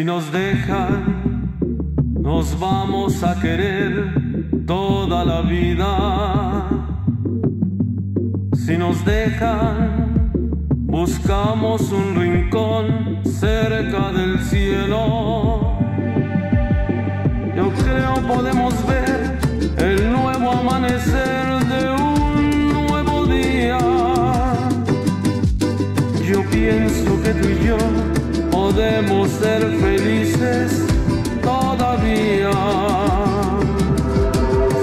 Si nos dejan, nos vamos a querer toda la vida. Ser felices todavía.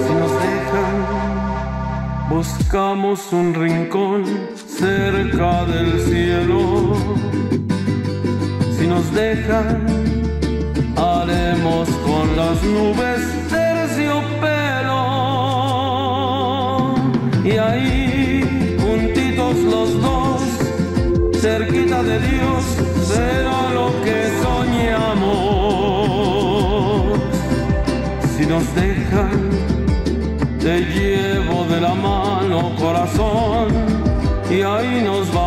Si nos dejan, buscamos un rincón cerca del cielo. Si nos dejan, haremos con las nubes terciopelo. Y ahí, juntitos los dos, cerquita de Dios, será nos te llevo de la mano, corazón, y ahí nos vamos.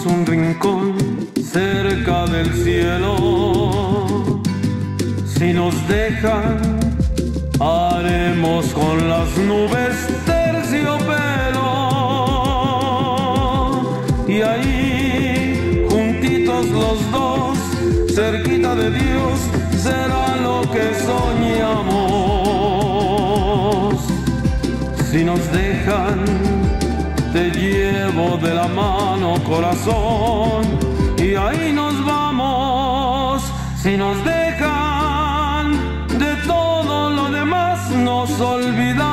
Buscamos un rincón cerca del cielo. Si nos dejan, haremos con las nubes terciopelo. Y ahí, juntitos los dos, cerquita de Dios, será lo que soñamos. Si nos dejan, de la mano, corazón, y ahí nos vamos. Si nos dejan, de todo lo demás no nos olvidamos.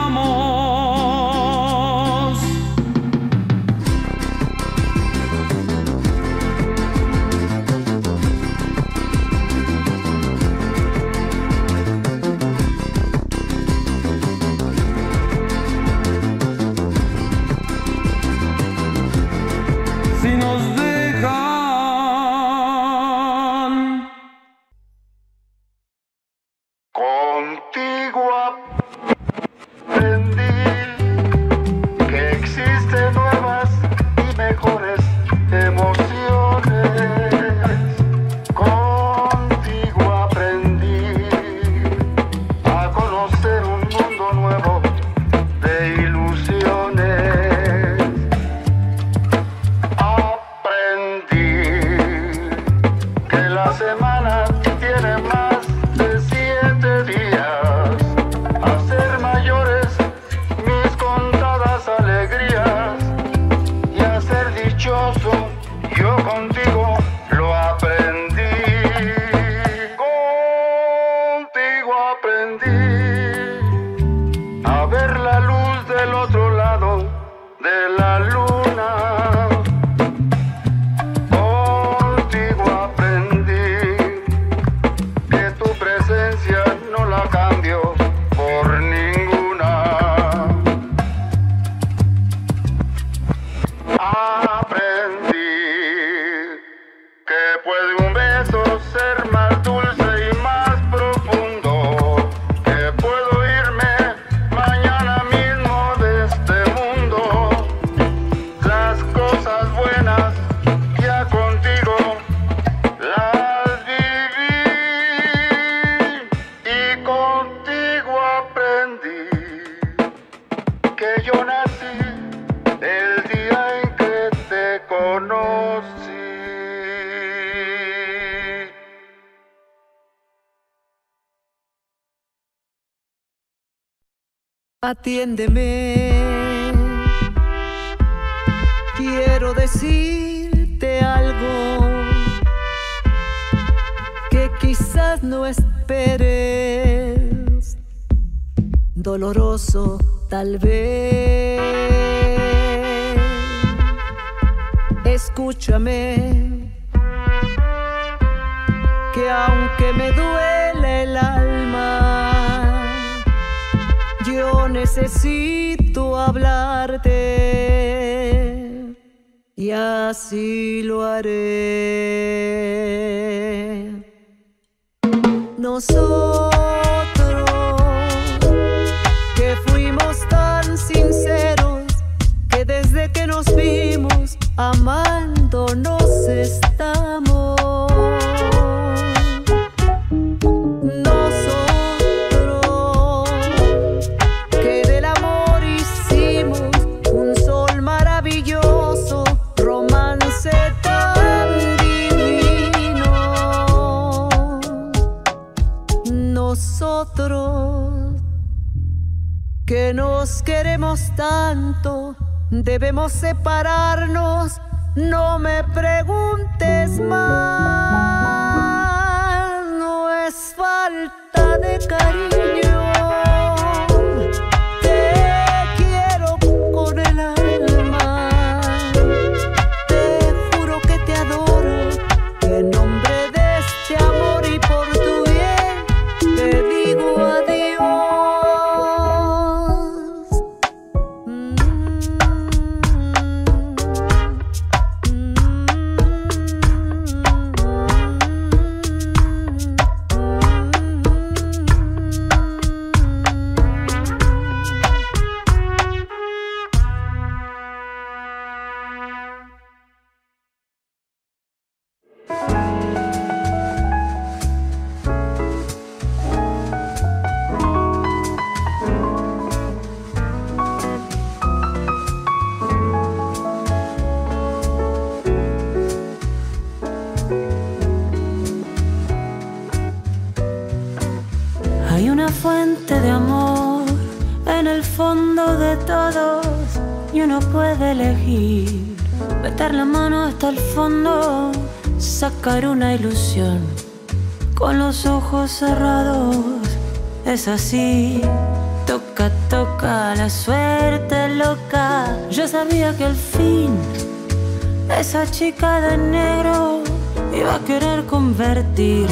no puede elegir. Meter la mano hasta el fondo, sacar una ilusión. Con los ojos cerrados, es así. Toca, toca, la suerte loca. Yo sabía que al fin, esa chica de negro iba a querer convertir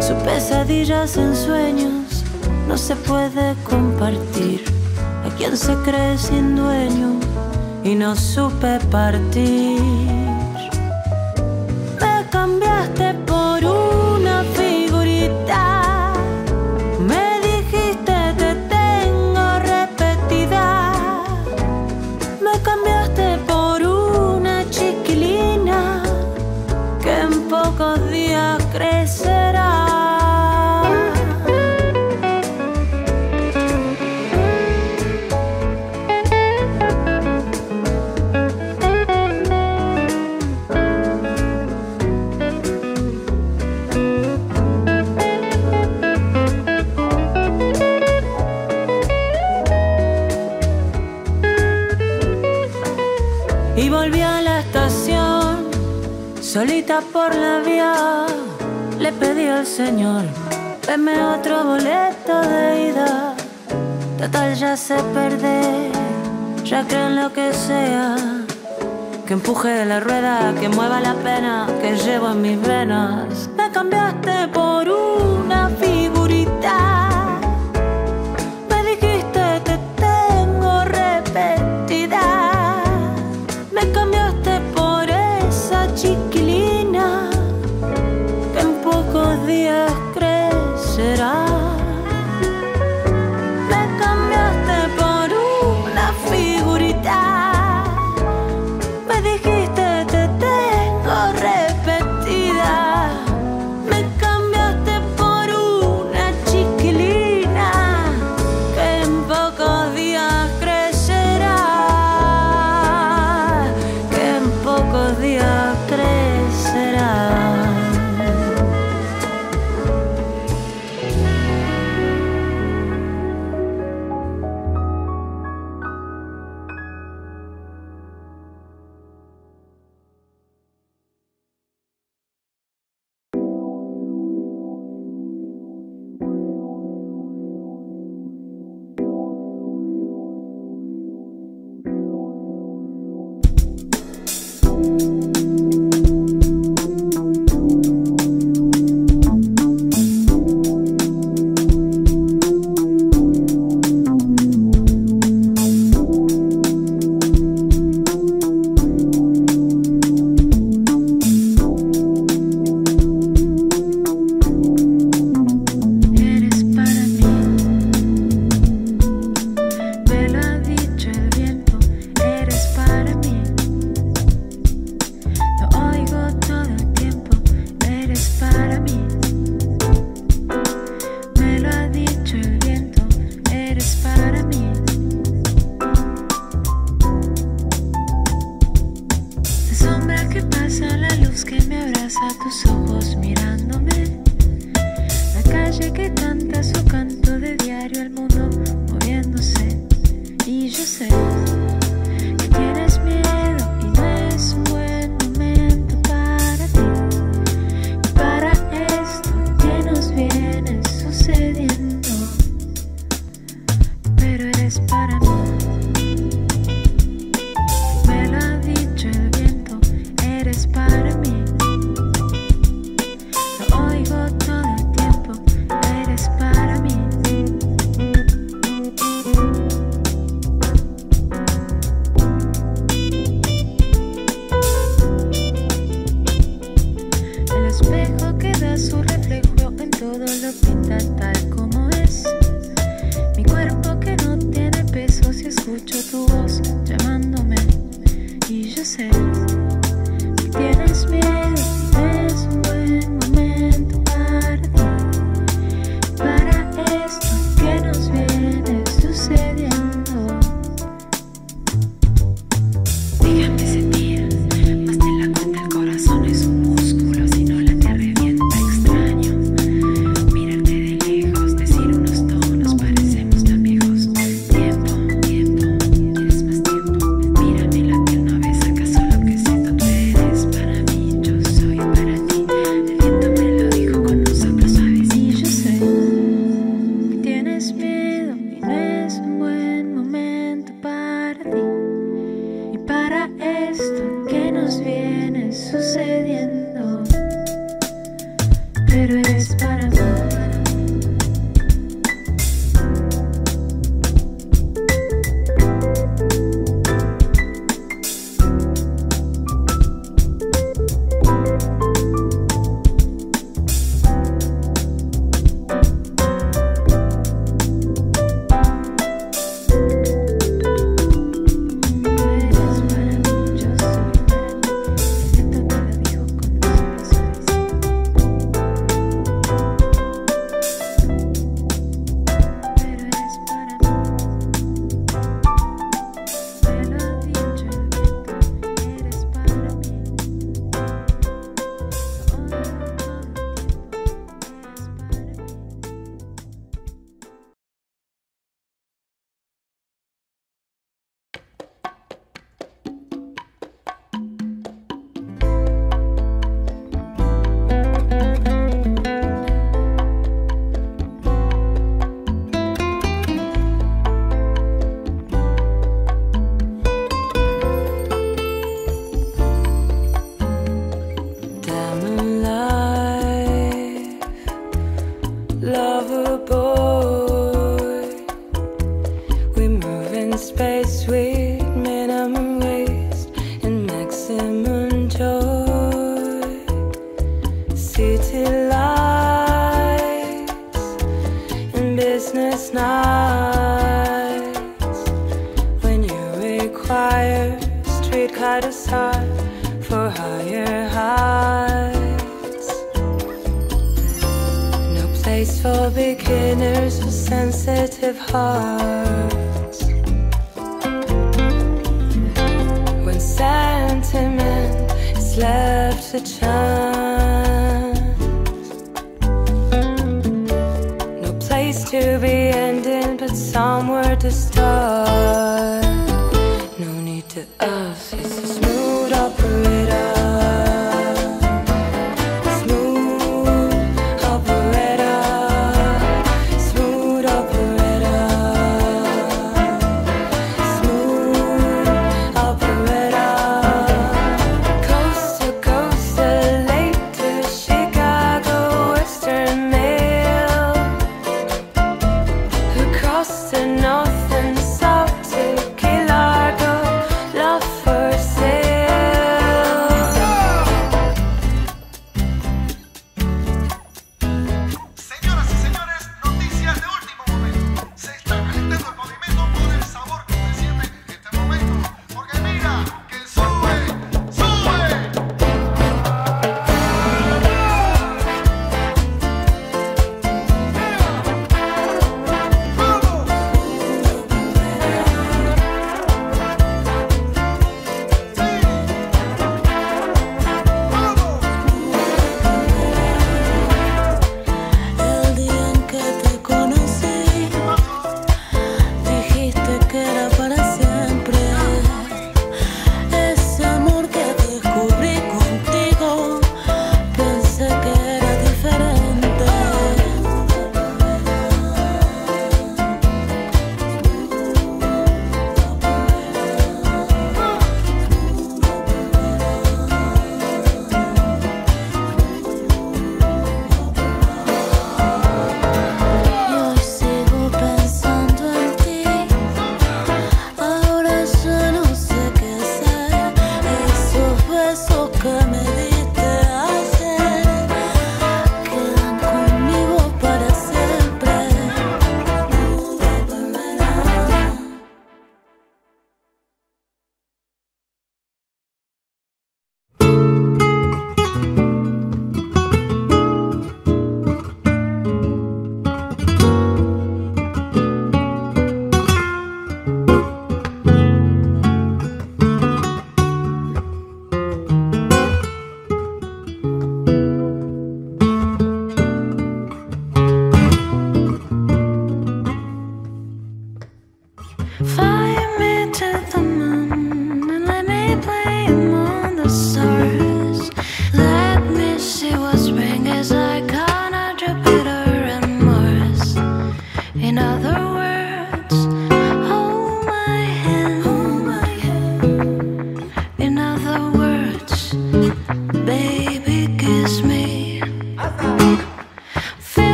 sus pesadillas en sueños. No se puede compartir a quien se cree sin dueño y no supe partir. hace perder, ya creen lo que sea, que empuje la rueda, que mueva la pena que llevo en mis venas. Me cambiaste por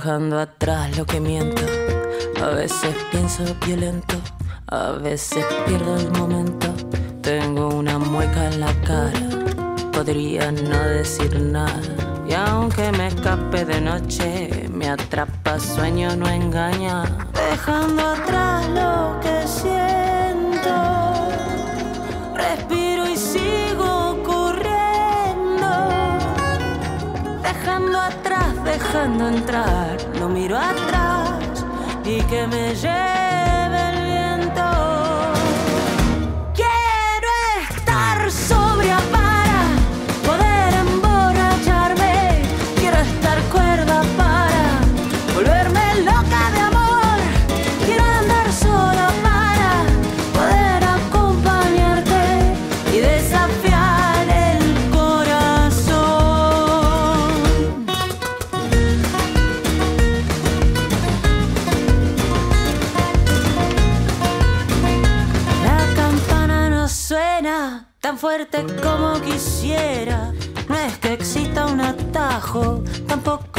dejando atrás lo que miento. A veces pienso violento, a veces pierdo el momento. Tengo una mueca en la cara, podría no decir nada. Y aunque me escape de noche, me atrapa sueño, no engaña. Dejando atrás lo que siento, respiro y sigo corriendo. Dejando atrás dejando entrar, no miro atrás y que me lleve. No es que exista un atajo, tampoco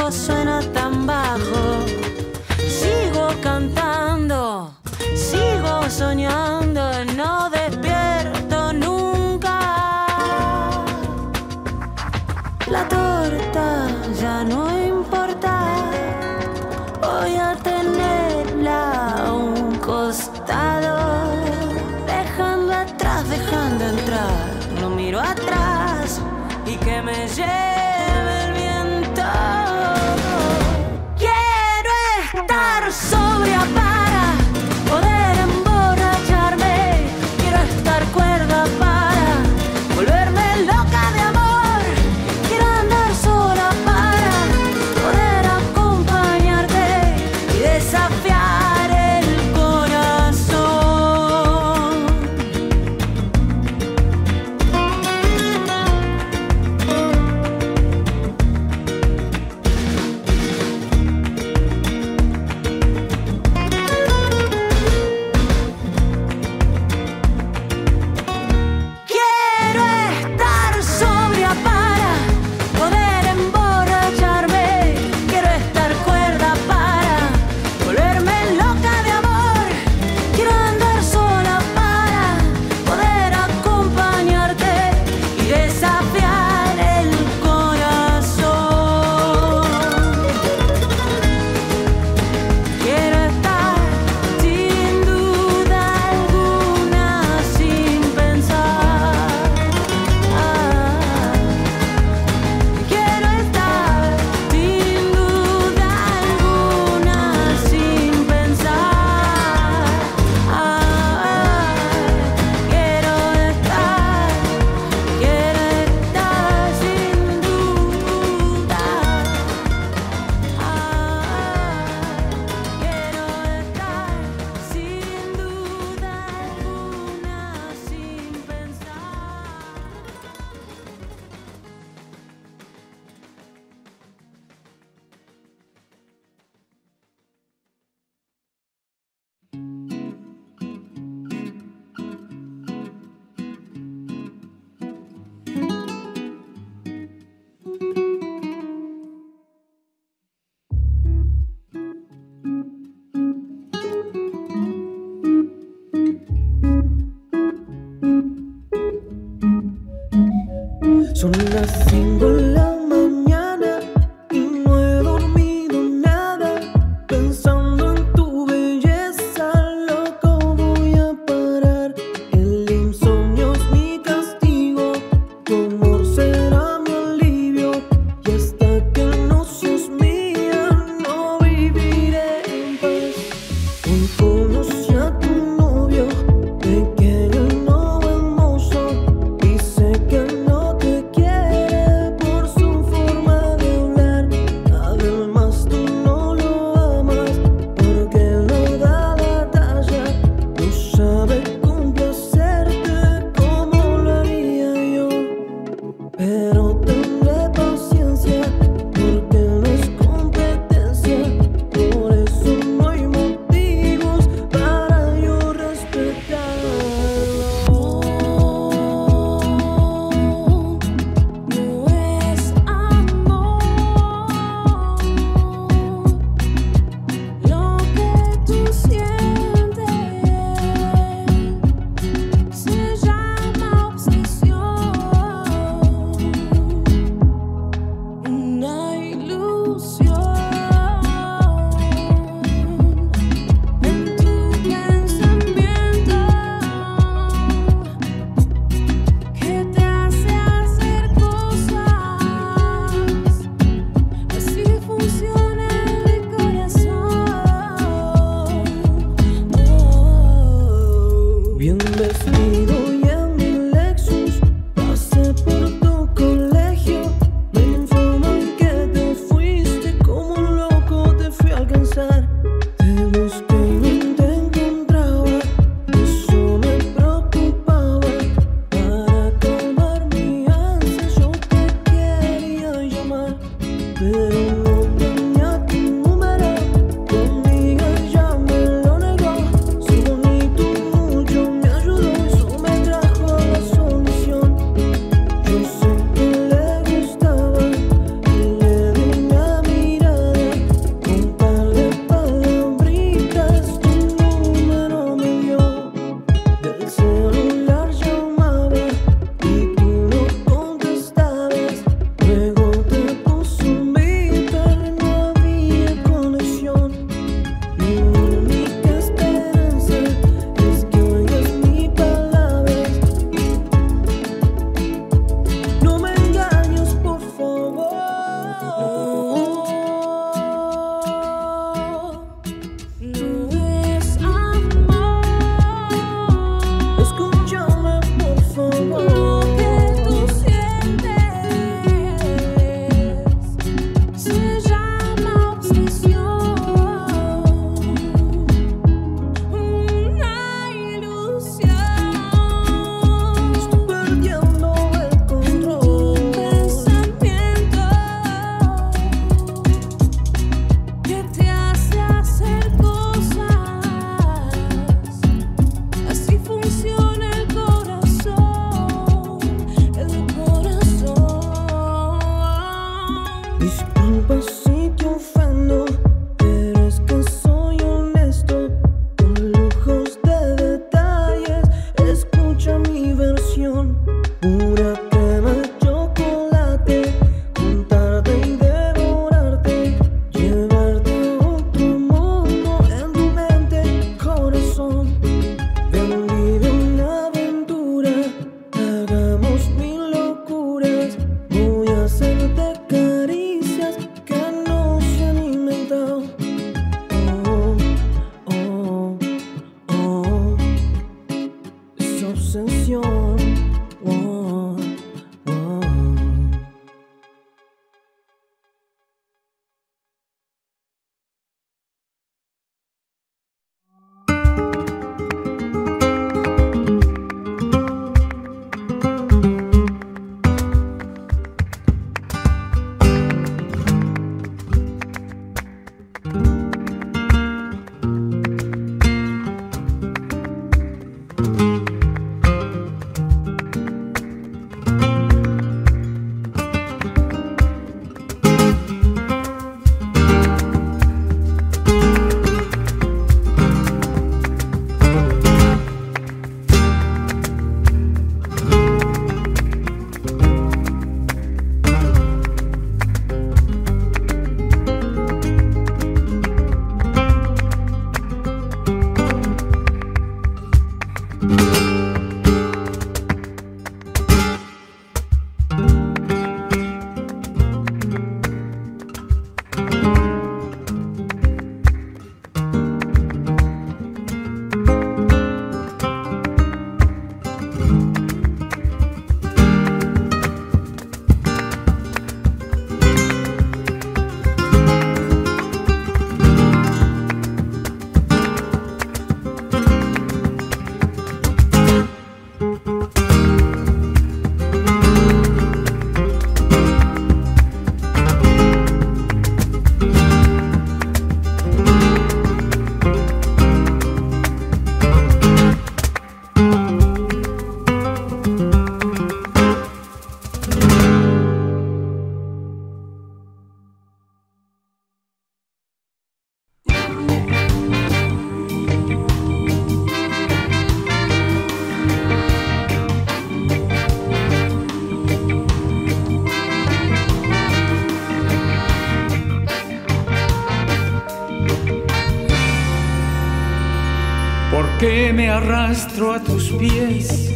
¿Por qué me arrastro a tus pies?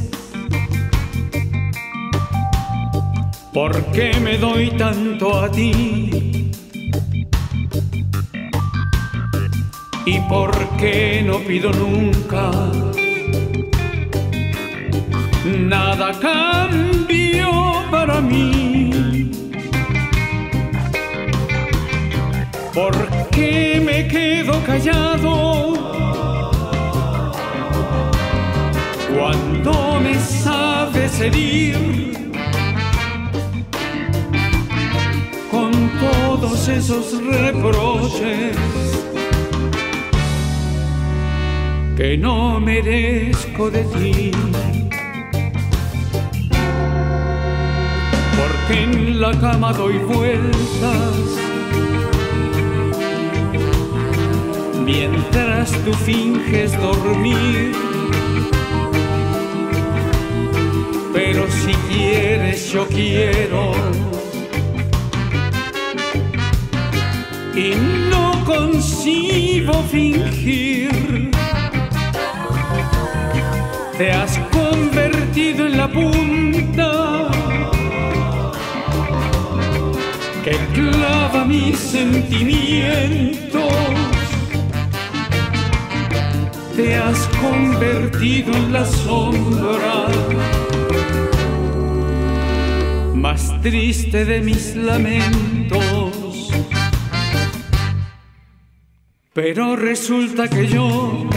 ¿Por qué me doy tanto a ti? ¿Y por qué no pido nunca? Nada cambio para mí. ¿Por qué me quedo callado? Cuando me sabes herir con todos esos reproches que no merezco de ti. Porque en la cama doy vueltas mientras tú finges dormir. Yo quiero. Y no concibo fingir. Te has convertido en la punta que clava mis sentimientos. Te has convertido en la sombra más triste de mis lamentos. Pero resulta que yo,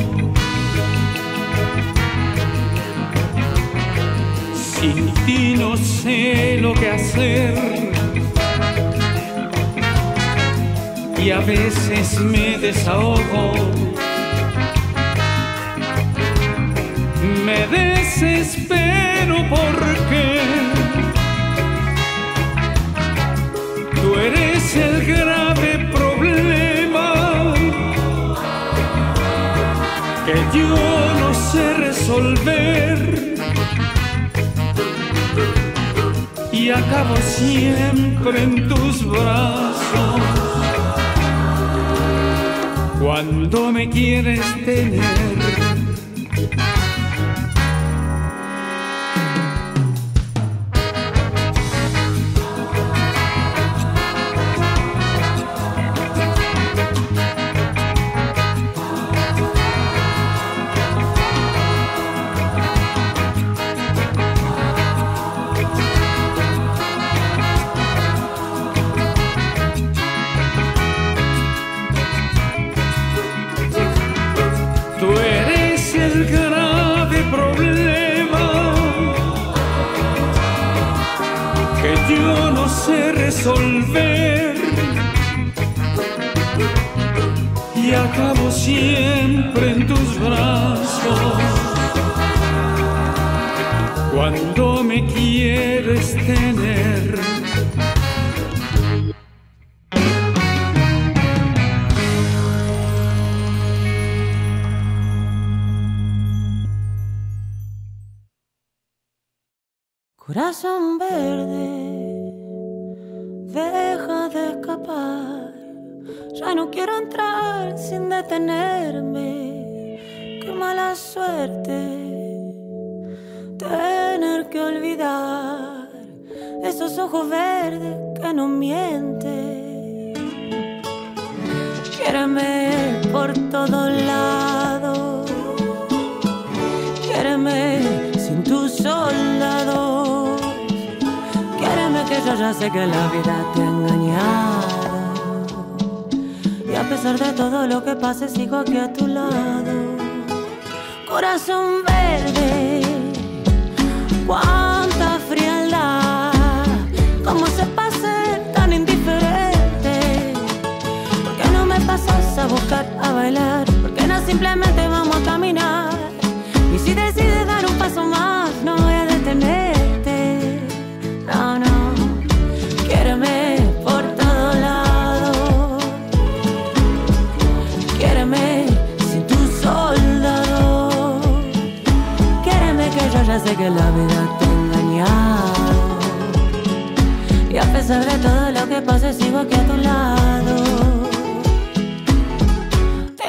sin ti no sé lo que hacer. Y a veces me desahogo. Me desespero porque el grave problema que yo no sé resolver y acabo siempre en tus brazos cuando me quieres tener.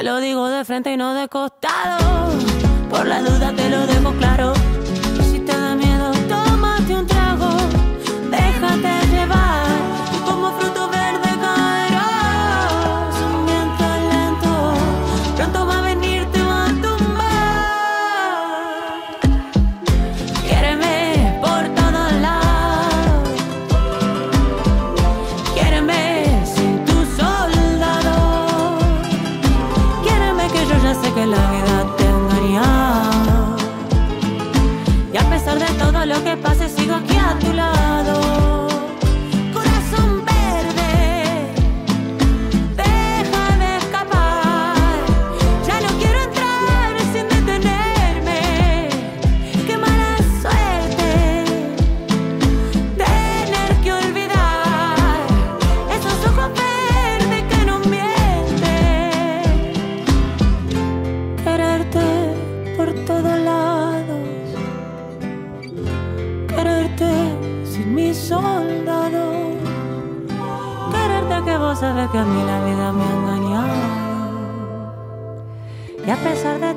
Te lo digo de frente y no de costado. Por la duda te lo dejo claro.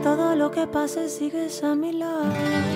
todo lo que pase sigues a mi lado.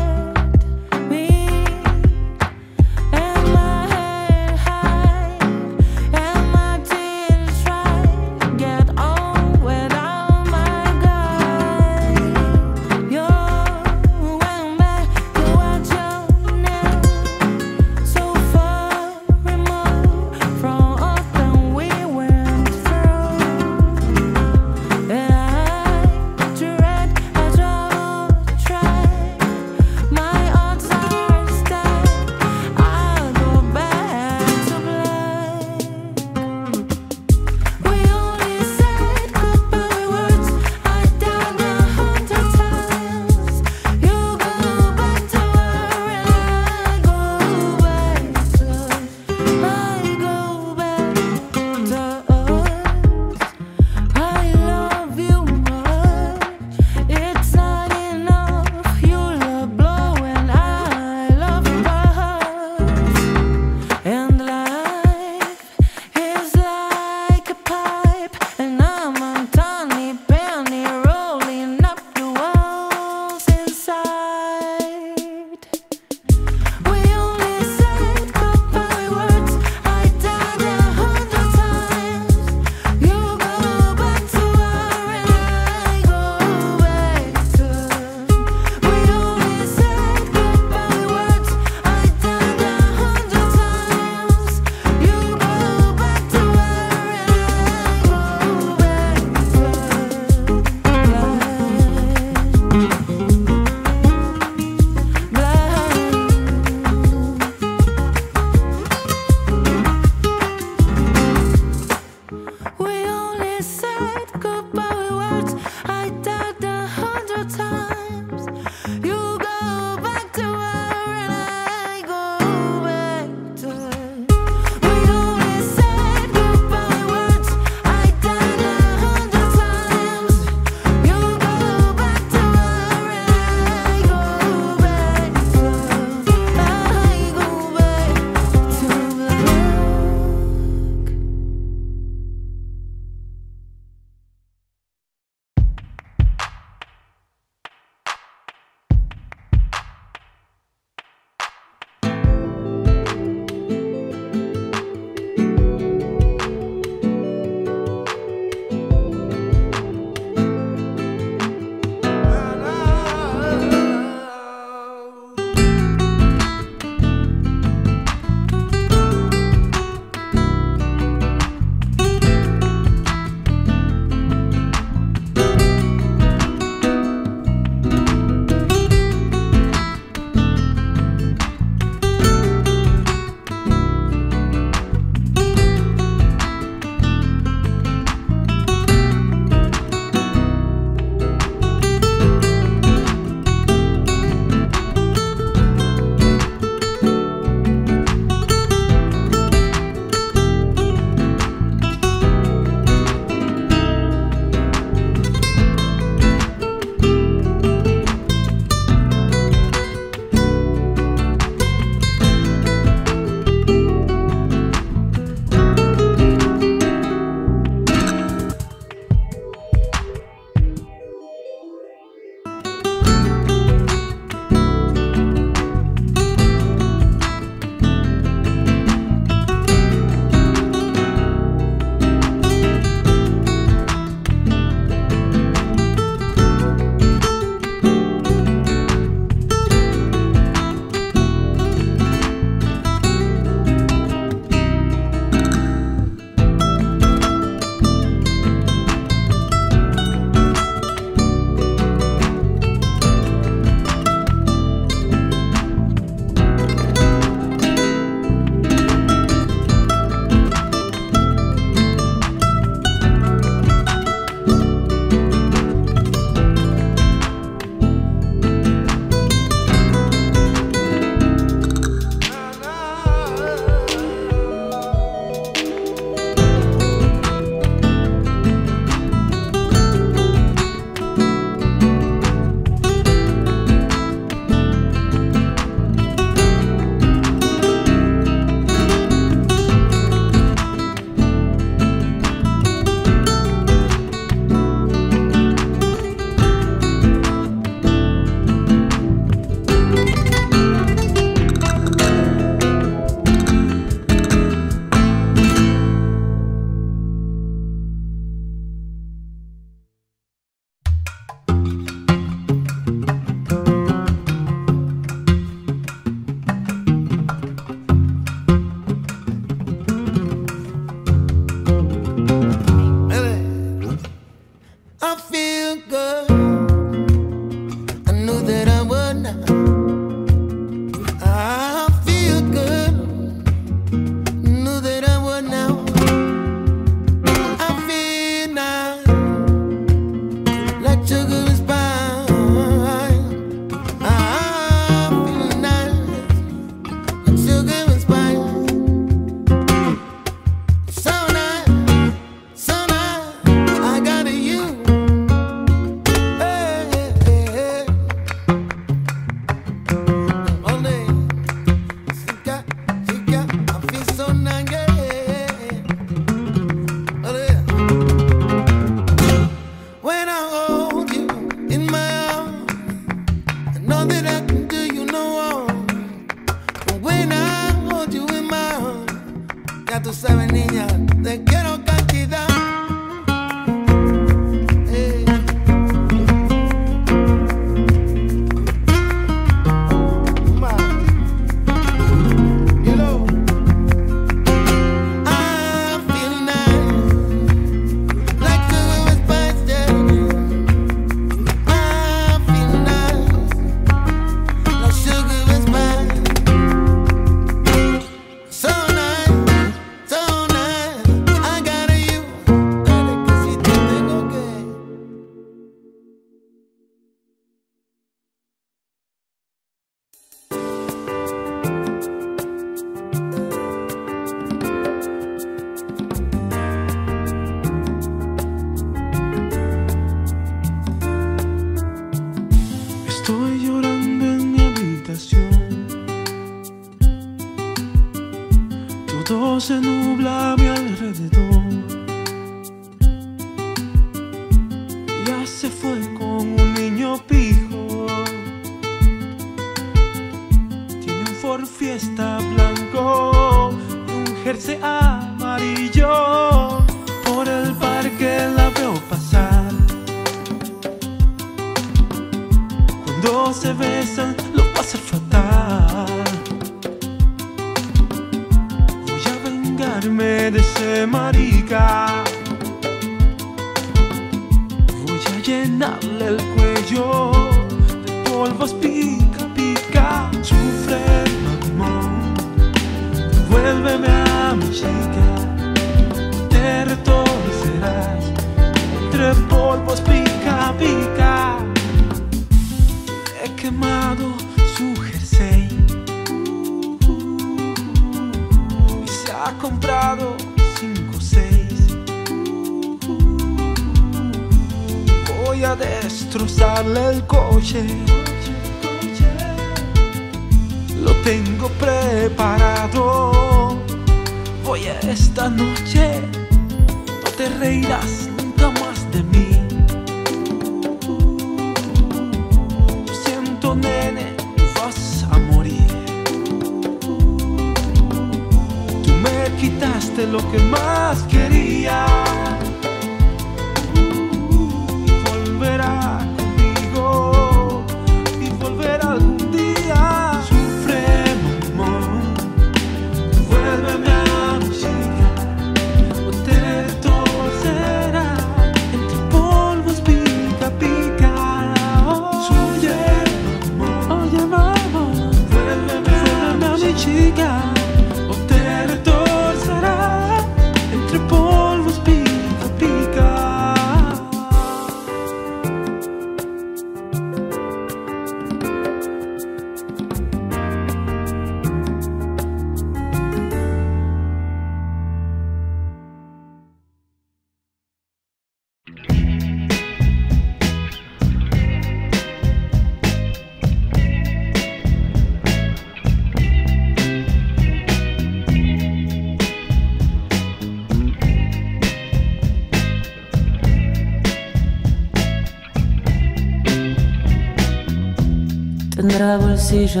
pasillo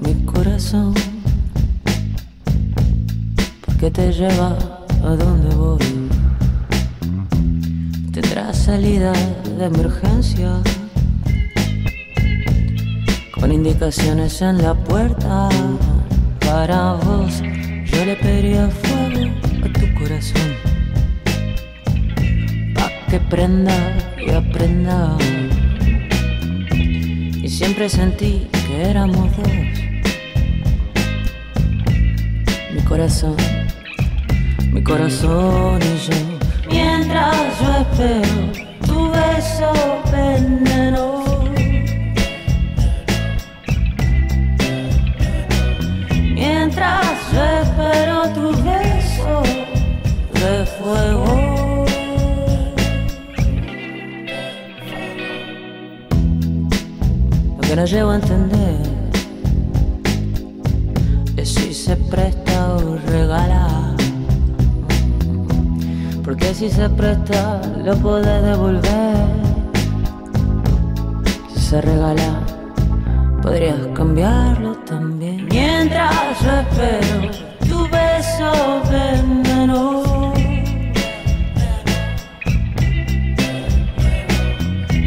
mi corazón, porque te lleva a donde voy. Tendrá salida de emergencia, con indicaciones en la puerta. Para vos, yo le pediría fuego a tu corazón, pa' que prenda y aprenda. Y siempre sentí ayer amor Mi corazón, mi corazón y yo. Mientras yo espero tu beso veneno. Mientras yo espero tu beso de fuego. apenas eu entendi. si se presta, lo podés devolver. Si se regala, podrías cambiarlo también. Mientras yo espero tu beso veneno.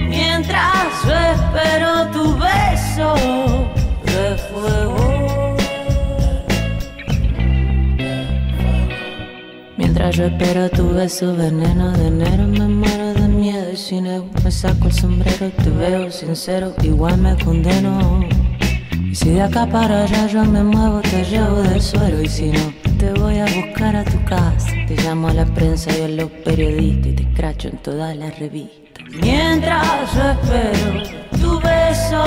Mientras yo espero tu beso de fuego. Mientras yo espero enero, me muero de miedo y sin ego. Me saco el sombrero, te veo sincero, igual me condeno. Y si de acá para allá yo me muevo, te llevo del suelo. Y si no, te voy a buscar a tu casa. Te llamo a la prensa y a los periodistas y te escracho en todas las revistas. Mientras yo espero tu beso,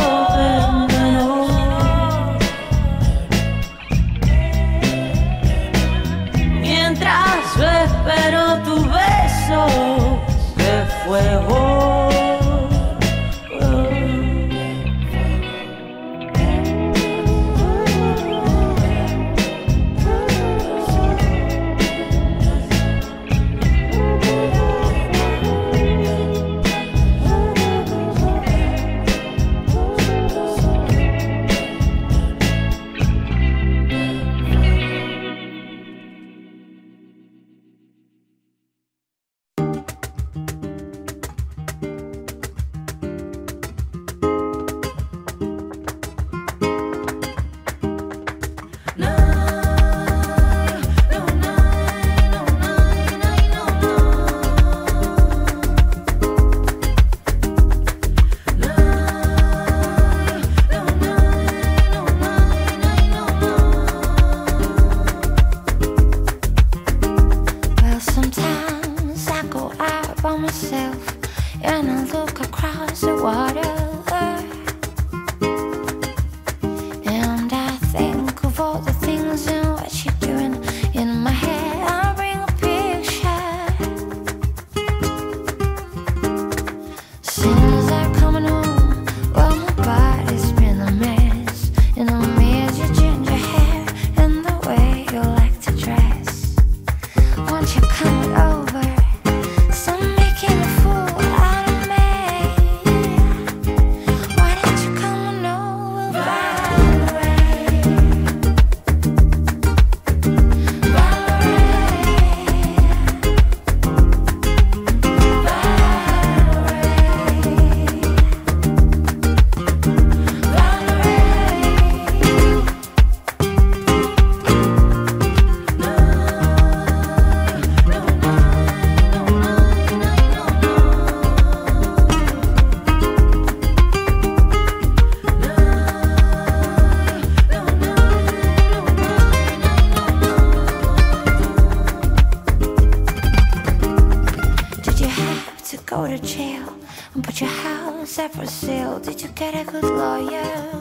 for sale? Did you get a good lawyer?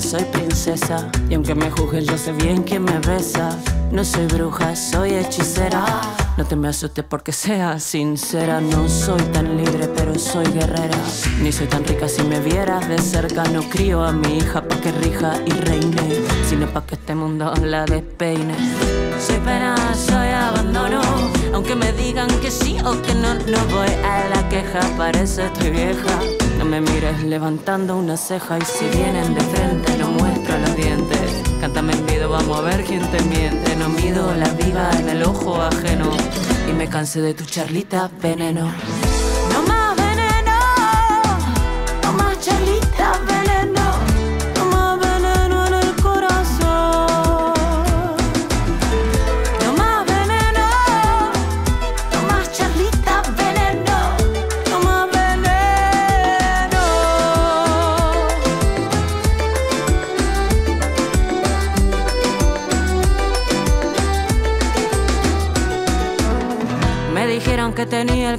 Soy princesa. Y aunque me juzguen, yo sé bien quién me besa. No soy bruja, soy hechicera. No te me asustes porque sea sincera. No soy tan libre, pero soy guerrera. Ni soy tan rica si me vieras de cerca. No crío a mi hija pa' que rija y reine. Sino pa' que este mundo la despeine. Soy pena, soy abandono. Aunque me digan que sí o que no, no voy a la queja. Parece estoy vieja. No me mires levantando una ceja y si vienen de frente no muestro los dientes. Canta me envido, vamos a ver quién te miente. No mido la viga en el ojo ajeno. Y me cansé de tu charlita veneno.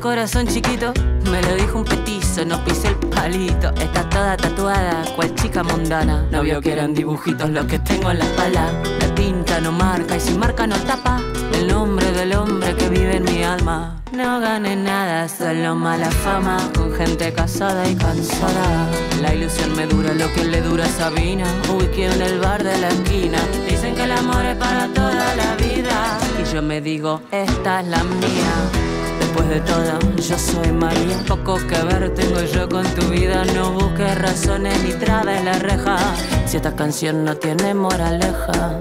Corazón chiquito. Me lo dijo un petizo, no pisé el palito. Está toda tatuada, cual chica mundana. No vio que eran dibujitos los que tengo en la espalda. La tinta no marca y si marca no tapa. El nombre del hombre que vive en mi alma. No gané nada, solo mala fama. Con gente casada y cansada. La ilusión me dura lo que le dura a Sabina. Wiki en el bar de la esquina. Dicen que el amor es para toda la vida. Y yo me digo, esta es la mía. Después de todo, yo soy María. Poco que ver tengo yo con tu vida. No busques razones ni trabes la reja. Si esta canción no tiene moraleja.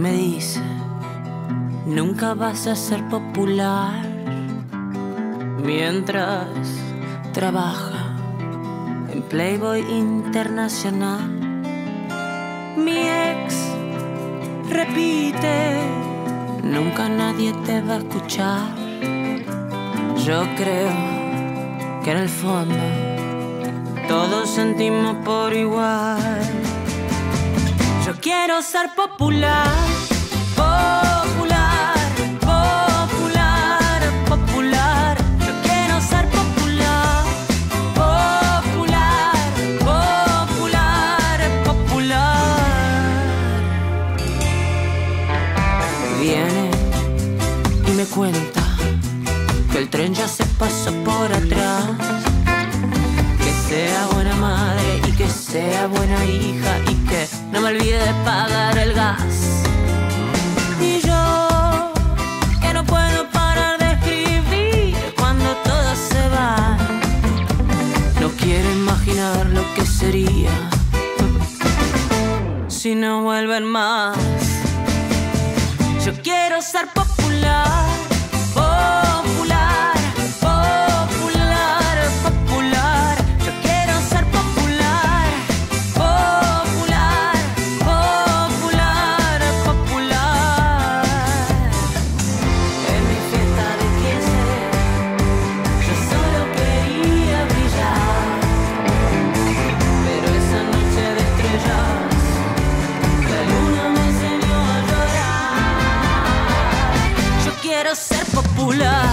Me dice, nunca vas a ser popular mientras trabaja en Playboy Internacional. Mi ex repite, nunca nadie te va a escuchar. Yo creo que en el fondo todos sentimos por igual. Quiero ser popular, popular, popular, popular. Yo quiero ser popular, popular, popular, popular. Viene y me cuenta que el tren ya se pasó por atrás. Que sea buena madre y que sea buena hija no me olvide de pagar el gas. Y yo, que no puedo parar de escribir cuando todo se va. No quiero imaginar lo que sería si no vuelven más. Yo quiero ser particular.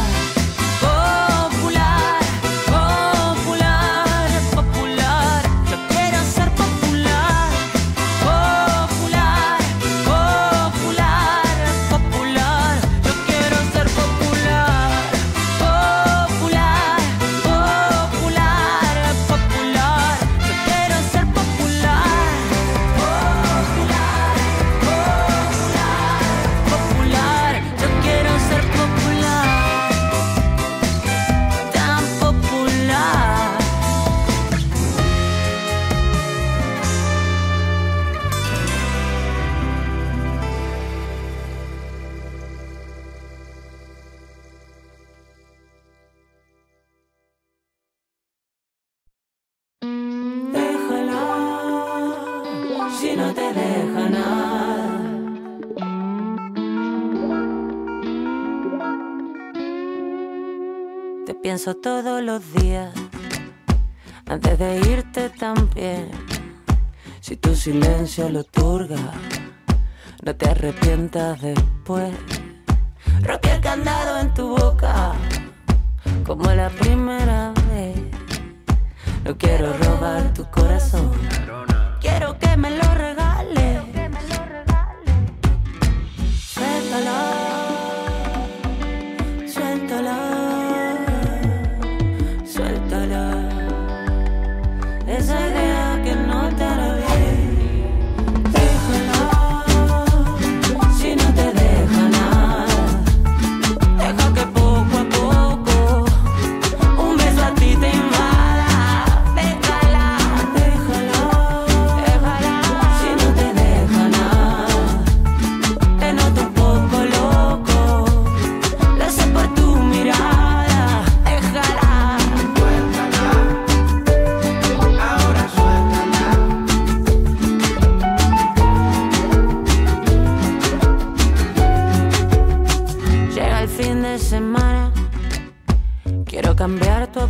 Pienso todos los días antes de irte también. Si tu silencio lo turga, no te arrepientas después. Rompí el candado en tu boca, como la primera vez. No quiero robar tu corazón, quiero que me lo regales. Suéltala,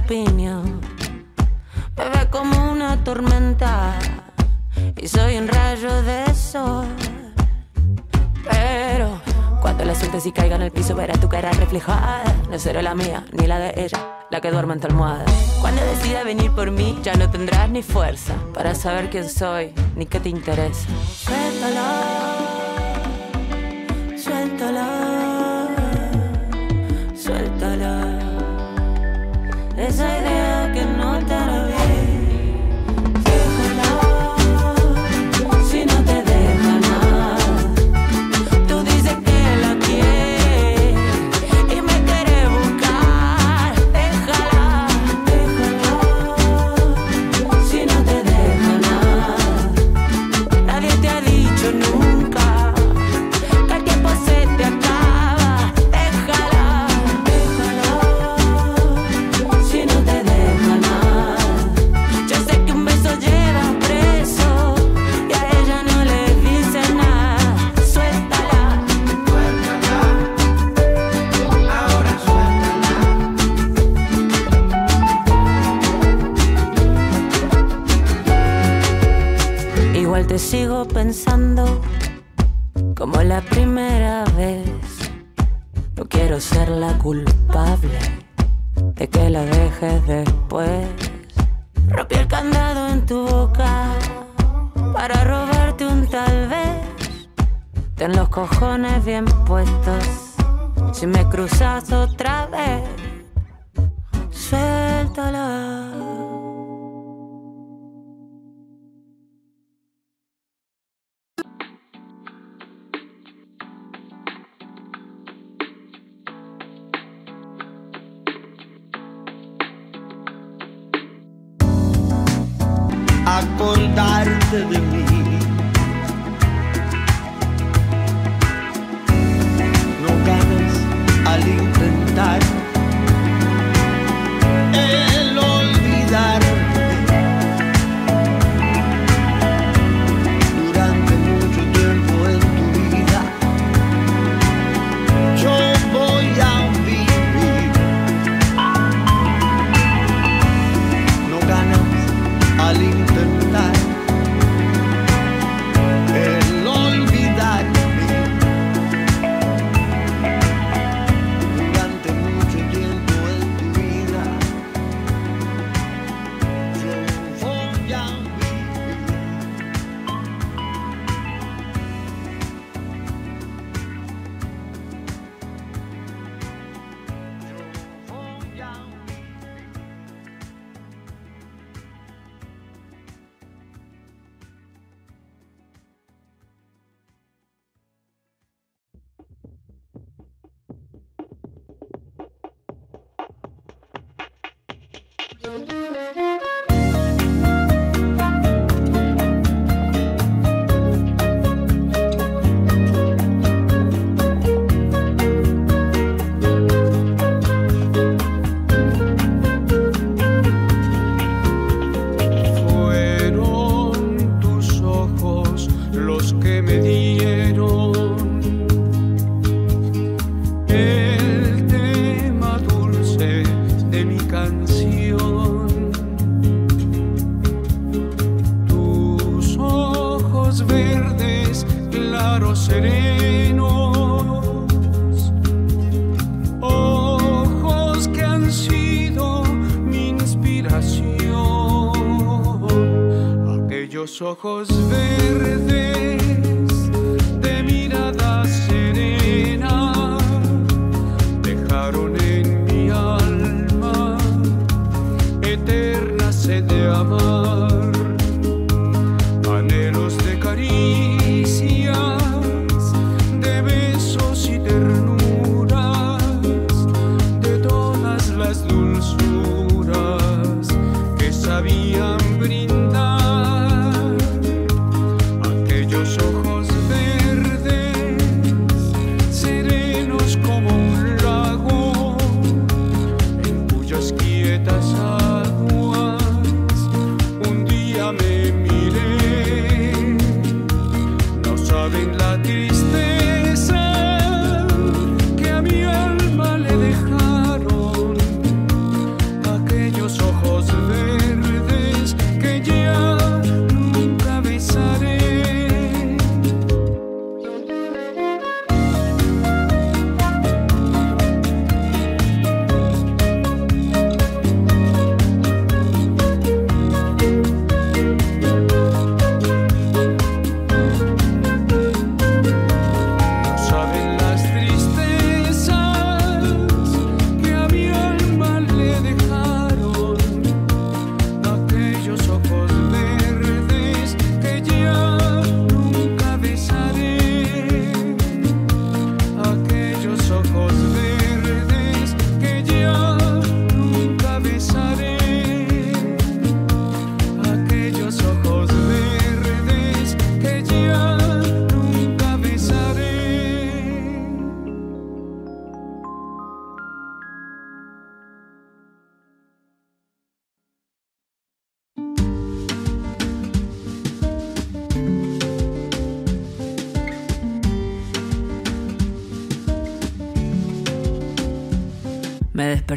opinión. Bebé como una tormenta y soy un rayo de sol. Pero cuando la sueltes y caiga en el piso, verás tu cara reflejada. No será la mía ni la de ella, la que duerme en tu almohada. Cuando decida venir por mí, ya no tendrás ni fuerza para saber quién soy ni qué te interesa. Suéltala, suéltala, suéltala. Esa idea que no te te sigo pensando como la primera vez. No quiero ser la culpable de que la dejes después. Rompí el candado en tu boca para robarte un tal vez. Ten los cojones bien puestos si me cruzas otra vez. Suéltala. Acordarte de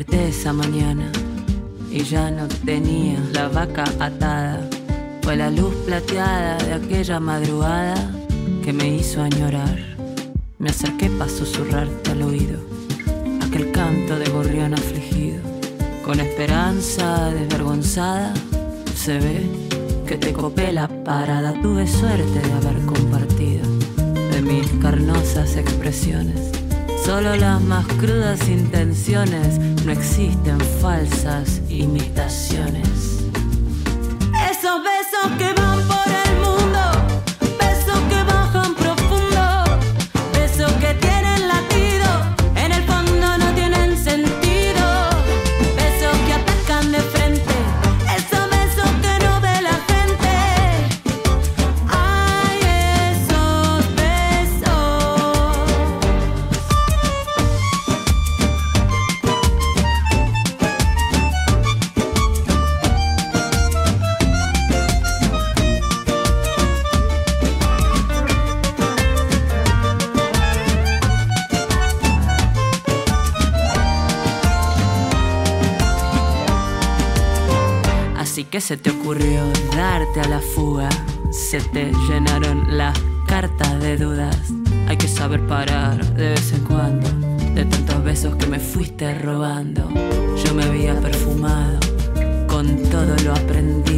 esa mañana y ya no tenía la vaca atada. Fue la luz plateada de aquella madrugada que me hizo añorar. Me acerqué para susurrarte al oído aquel canto de gorrión afligido. Con esperanza desvergonzada se ve que te copé la parada. Tuve suerte de haber compartido de mis carnosas expresiones Solo las más crudas intenciones, no existen falsas imitaciones. Esos besos que a la fuga. Se te llenaron las cartas de dudas. Hay que saber parar de vez en cuando. De tantos besos que me fuiste robando. Yo me había perfumado con todo lo aprendido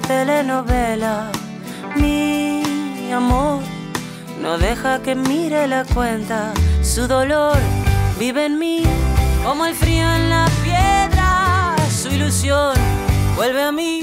telenovela. Mi amor no deja que mire la cuenta. Su dolor vive en mí como el frío en la piedra. Su ilusión vuelve a mí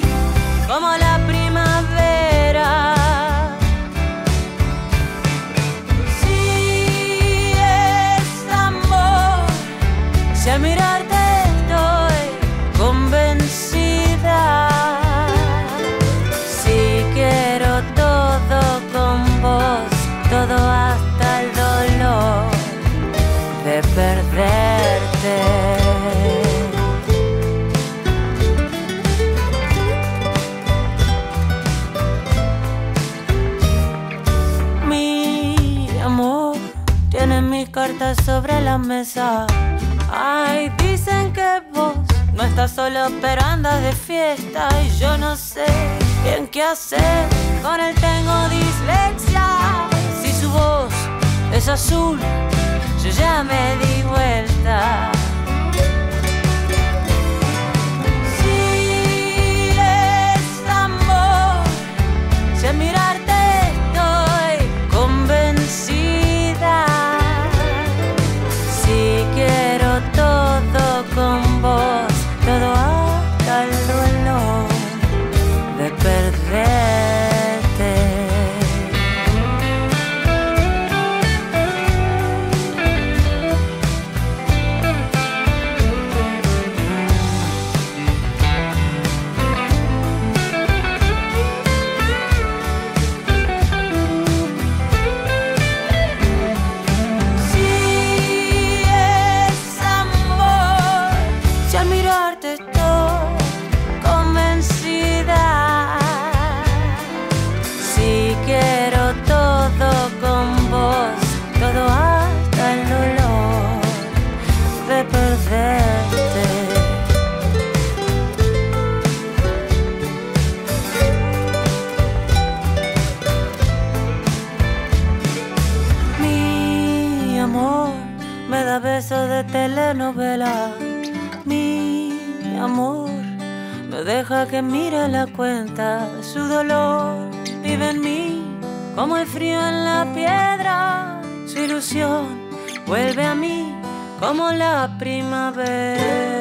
solo, pero andas de fiesta. Y yo no sé bien qué hacer. Con él tengo dislexia. Si su voz es azul, yo ya me di vuelta. De telenovela. Mi amor no deja que mire la cuenta. Su dolor vive en mí como el frío en la piedra. Su ilusión vuelve a mí como la primavera.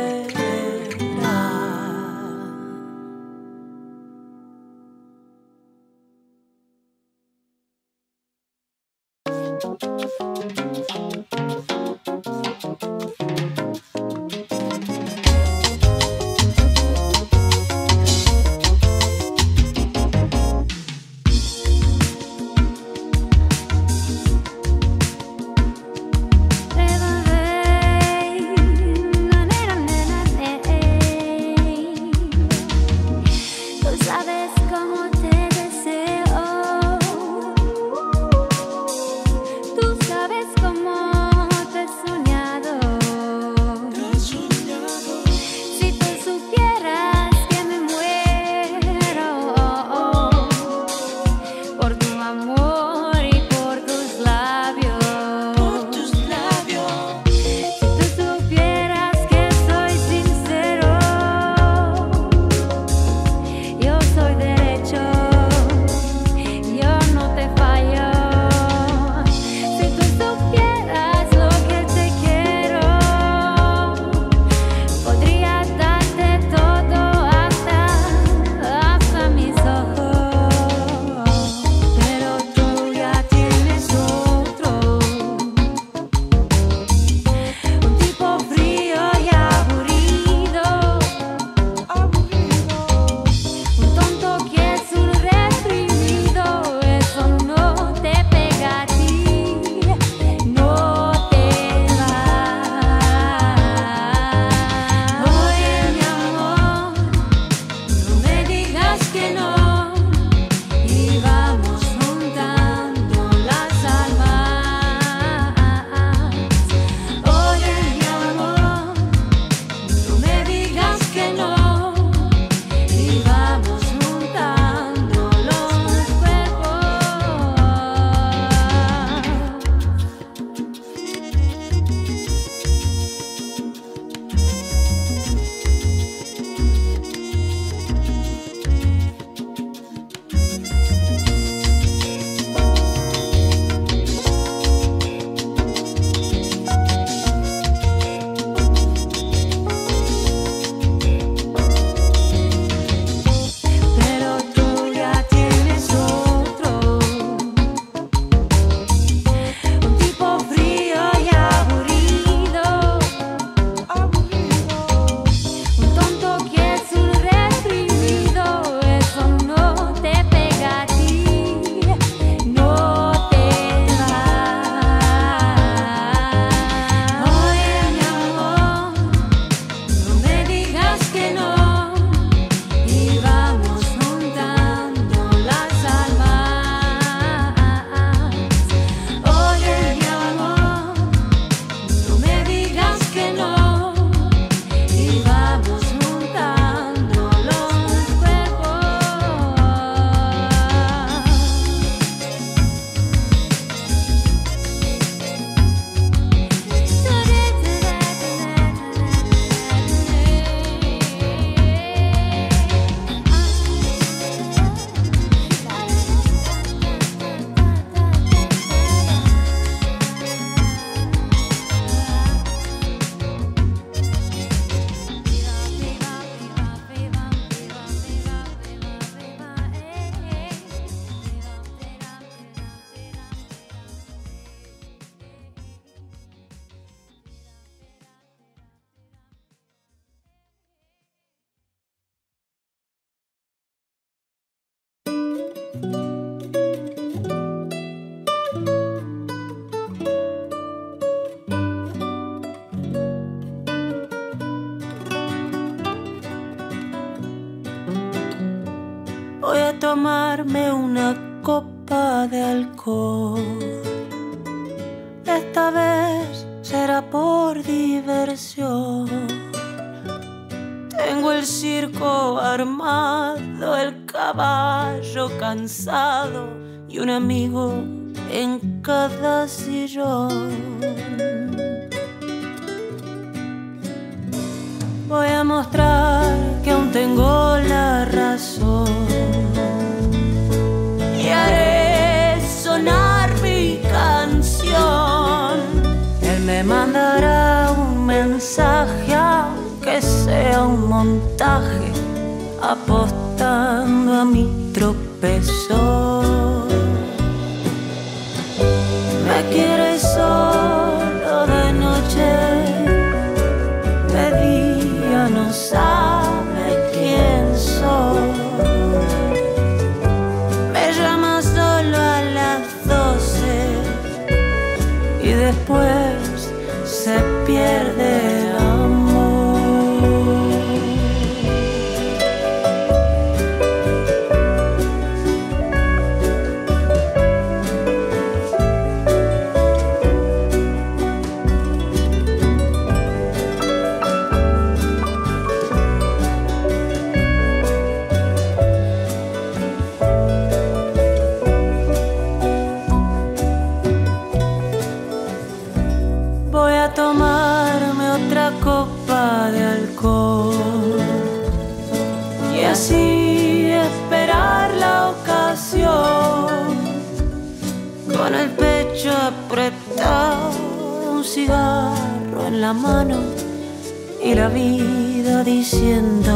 armado el caballo cansado y un amigo en cada sillón. Voy a mostrar que aún tengo la razón y haré sonar mi canción. Él me mandará un mensaje aunque sea un montaje apostando a mi tropezón. mano y la vida diciendo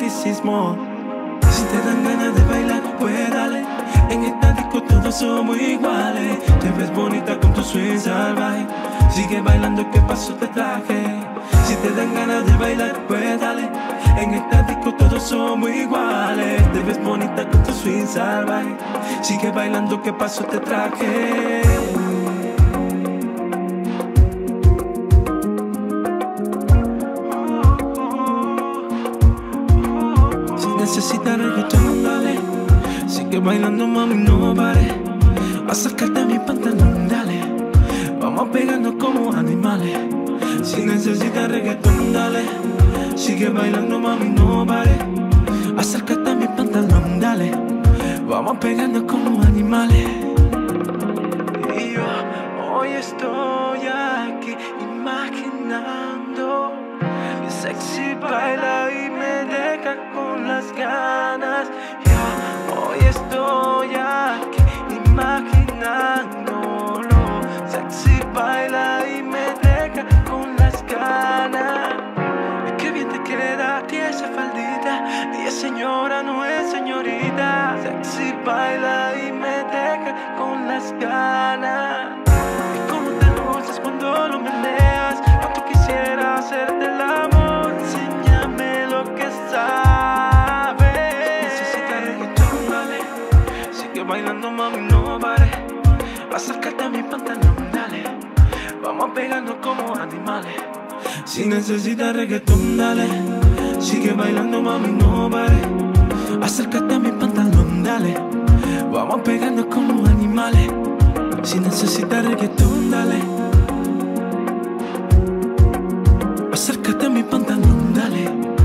Si te dan ganas de bailar, pues dale. En esta disco todos somos iguales. Te ves bonita con tu swing salvaje. Sigue bailando, ¿qué paso te traje? Si te dan ganas de bailar, pues dale. En esta disco todos somos iguales. Te ves bonita con tu swing salvaje. Sigue bailando, ¿qué paso te traje? Bailando, mami, no pare. Acércate a mi pantalón, dale. Vamos pegando como animales. Si necesitas reggaetón, dale. Sigue bailando, mami, no pare. Acércate a mi pantalón, dale. Vamos pegando como animales. Y yo hoy estoy aquí imaginando. Mi sexy baila señora, no es señorita. Sexy baila y me deja con las ganas. Y cómo te luces cuando lo meneas. Cuánto quisiera hacerte el amor. Enséñame lo que sabes. Necesitas reggaetón, dale. Sigue bailando, mami, no pare. Acércate a mi pantalón, dale. Vamos pegando como animales. Si necesitas reggaetón, dale. Sigue bailando, mami, no pare. Acércate a mi pantalón, dale. Vamos pegando como animales. Si necesitas reggaetón, dale. Acércate a mi pantalón, dale.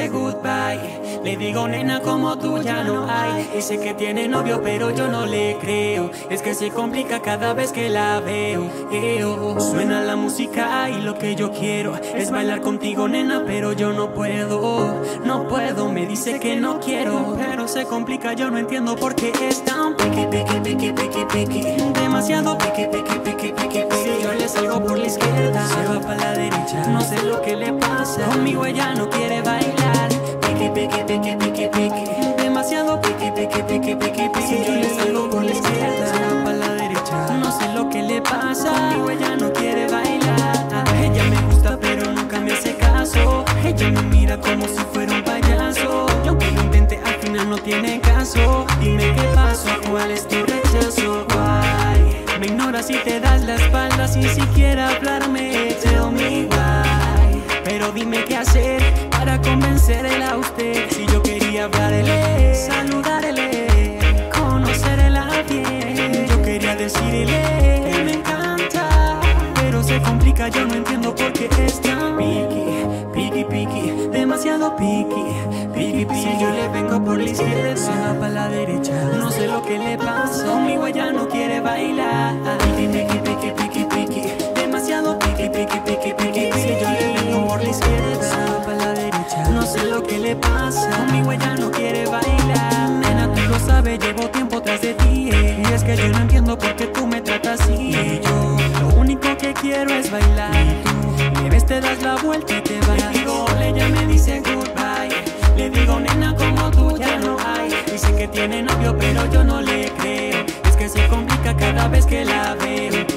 Ella me dice goodbye. Le digo nena como tú ya no hay. Dice que tiene novio, pero yo no le creo. Es que se complica cada vez que la veo. Eo. Suena la música y lo que yo quiero es bailar contigo, nena, pero yo no puedo. No puedo, me dice que no quiero, pero se complica. Yo no entiendo por qué es tan piqui, piqui, piqui, piqui, piqui. Demasiado piqui, piqui, piqui, piqui, piqui. Si yo le salgo por la izquierda, se va para la derecha. No sé lo que le pasa. Conmigo ella no quiere bailar. Piqui, piqui, piqui, piqui, piqui. Demasiado piqui, piqui, piqui, piqui, piqui. Si yo le salgo por la izquierda, se va para la derecha. No sé lo que le pasa. Conmigo ella no quiere bailar. Ella me gusta, pero nunca me hace caso. Ella me mira como si fuera un payaso. Y aunque lo intente, al final no tiene caso. Dime qué pasó, cuál es tu rechazo. Why? Me ignoras y te das la espalda sin siquiera hablarme. Tell me why. Pero dime qué hacer para convencerla a usted. Si yo quería hablarle, saludarle, conocerla bien. Yo quería decirle que me encanta, pero se complica. Yo no entiendo por qué es tan piqui, piqui, piqui, demasiado piqui, piqui, piqui. Si yo le vengo por la izquierda, se va para la derecha. No sé lo que le pasa, conmigo ella no quiere bailar. Piqui, piqui, piqui, piqui, piqui, demasiado piqui, piqui, piqui, le pasa, conmigo ella no quiere bailar. Nena, tú lo sabes, llevo tiempo tras de ti. eh. Y es que yo no entiendo por qué tú me tratas así. Yo, lo único que quiero es bailar. Tú, me ves, te das la vuelta y te vas. Le digo, ella me dice goodbye. Le digo, nena, como tú ya no hay. Dice que tiene novio, pero yo no le creo. Es que se complica cada vez que la. Veo.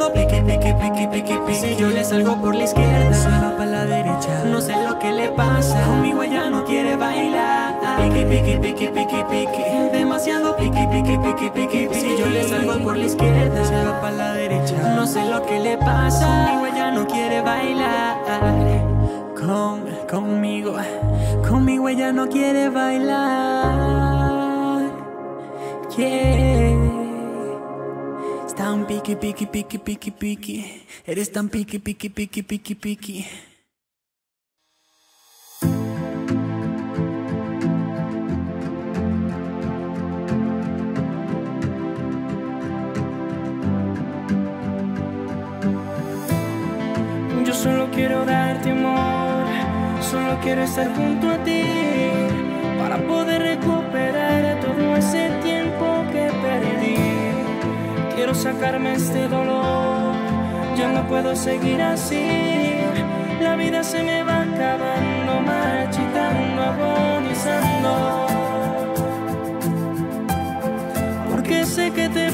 Demasiado piqui, piqui, piqui, piqui, piqui. Si yo le salgo por la izquierda, se va para la derecha. No sé lo que le pasa, conmigo ella no quiere bailar. Piqui, piqui, piqui, piqui, piqui. Demasiado piqui, piqui, piqui, piqui, piqui. Si yo le salgo por la izquierda, se va para la derecha. No sé lo que le pasa, conmigo ella no quiere bailar. Con, conmigo, conmigo ella no quiere bailar. Yeah. Tan piqui, piqui, piqui, piqui, piqui. Eres tan piqui, piqui, piqui, piqui, piqui. Yo solo quiero darte amor, solo quiero estar junto a ti para poder recuperar sacarme este dolor, ya no puedo seguir así. La vida se me va acabando, marchitando, agonizando. Porque sé que te.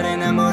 ¿Qué hago para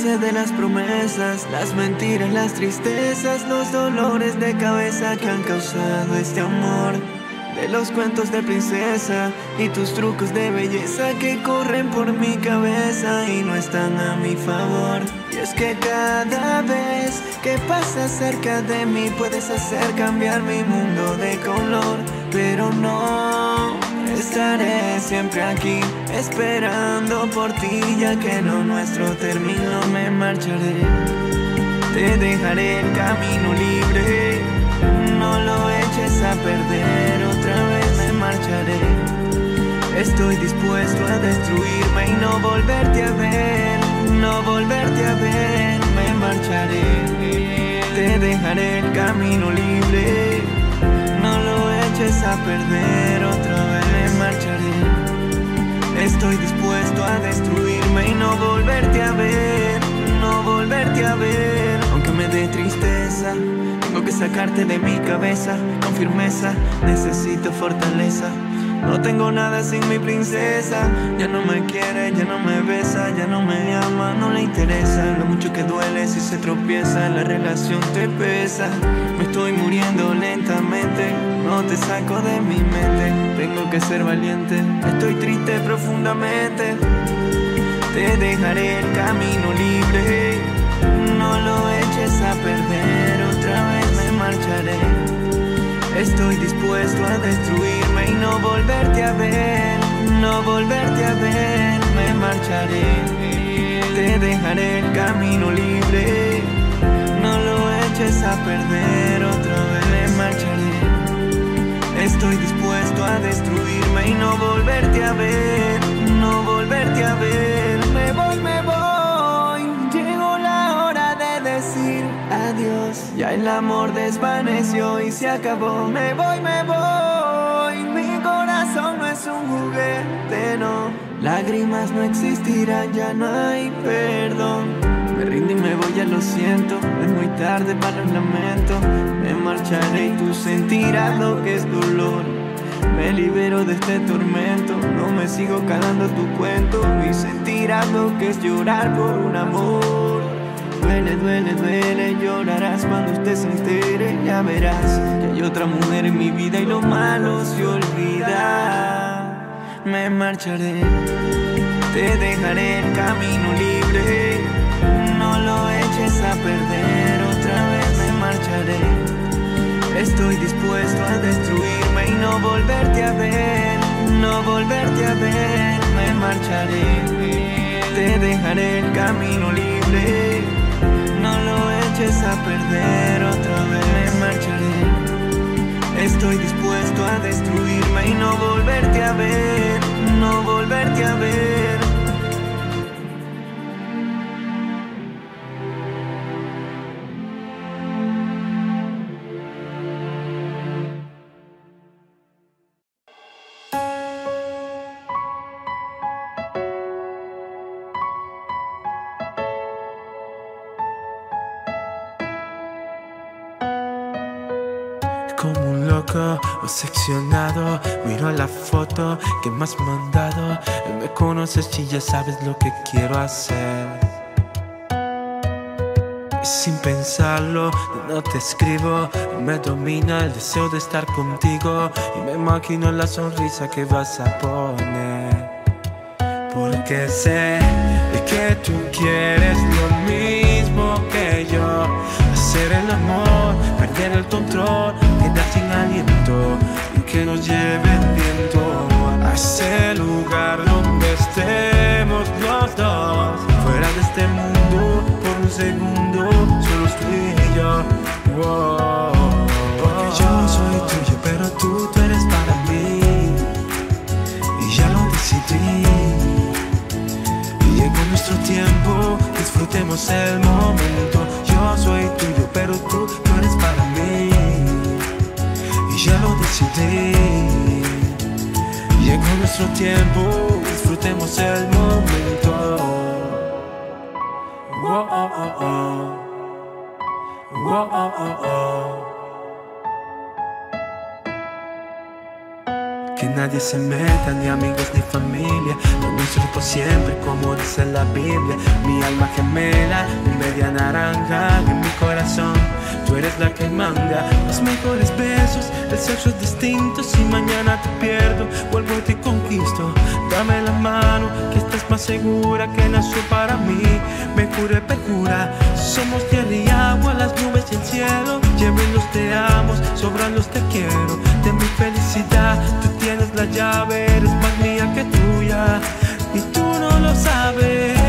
De las promesas, las mentiras, las tristezas, los dolores de cabeza que han causado este amor. De los cuentos de princesa y tus trucos de belleza que corren por mi cabeza y no están a mi favor. Y es que cada vez que pasas cerca de mí puedes hacer cambiar mi mundo de color, pero no. Estaré siempre aquí esperando por ti ya que lo nuestro terminó me marcharé te dejaré el camino libre no lo eches a perder otra vez me marcharé. Estoy dispuesto a destruirme y no volverte a ver, no volverte a ver, me marcharé. Te dejaré el camino libre, a perder, otra vez me marcharé. Estoy dispuesto a destruirme y no volverte a ver, no volverte a ver, aunque me dé tristeza. Tengo que sacarte de mi cabeza con firmeza, necesito fortaleza. No tengo nada sin mi princesa. Ya no me quiere, ya no me besa, ya no me ama, no le interesa. Lo mucho que duele si se tropieza, la relación te pesa. Estoy muriendo lentamente, no te saco de mi mente. Tengo que ser valiente, estoy triste profundamente. Te dejaré el camino libre, no lo eches a perder, otra vez me marcharé. Estoy dispuesto a destruirme y no volverte a ver, no volverte a ver, me marcharé. Te dejaré el camino libre, eches a perder, otra vez me marcharé. Estoy dispuesto a destruirme y no volverte a ver, no volverte a ver, me voy, me voy. Llegó la hora de decir adiós. Ya el amor desvaneció y se acabó. Me voy, me voy. Mi corazón no es un juguete, no. Lágrimas no existirán, ya no hay perdón. Me rindo y me voy, ya lo siento. Es muy tarde para los lamentos. Me marcharé y tú sentirás lo que es dolor. Me libero de este tormento, no me sigo calando tu cuento y sentirás lo que es llorar por un amor. Duele, duele, duele, llorarás cuando usted se entere, ya verás que hay otra mujer en mi vida y lo malo se olvida. Me marcharé, te dejaré el camino libre, lo eches a perder, otra vez me marcharé. Estoy dispuesto a destruirme y no volverte a ver, no volverte a ver, me marcharé. Te dejaré el camino libre, no lo eches a perder, otra vez me marcharé. Estoy dispuesto a destruirme y no volverte a ver, no volverte a ver. La foto que me has mandado. Me conoces y ya sabes lo que quiero hacer. Sin pensarlo, no te escribo. Me domina el deseo de estar contigo. Y me imagino la sonrisa que vas a poner. Porque sé que tú quieres lo mismo que yo. Hacer el amor, perder el control, quedar sin aliento que nos lleve el viento a ese lugar donde estemos los dos. Fuera de este mundo, por un segundo, solo tú y yo. Porque yo soy tuyo, pero tú, tú eres para mí. Y ya lo decidí. Y llegó nuestro tiempo, disfrutemos el momento. Yo soy tuyo, pero tú, tú eres para mí. Llegó nuestro tiempo, disfrutemos el momento. Oh, oh, oh. Que nadie se meta, ni amigos ni familia. Nuestro por siempre, como dice la Biblia. Mi alma gemela, mi media naranja en mi corazón. Tú eres la que manda los mejores besos. El sexo es distinto. Si mañana te pierdo, vuelvo y te conquisto. Dame la mano, que estás más segura que nació para mí. Me jure, perjura. Somos tierra y agua, las nubes y el cielo. Lleven los te amo, sobran los te quiero. De mi felicidad, tienes la llave, eres más mía que tuya. Y tú no lo sabes.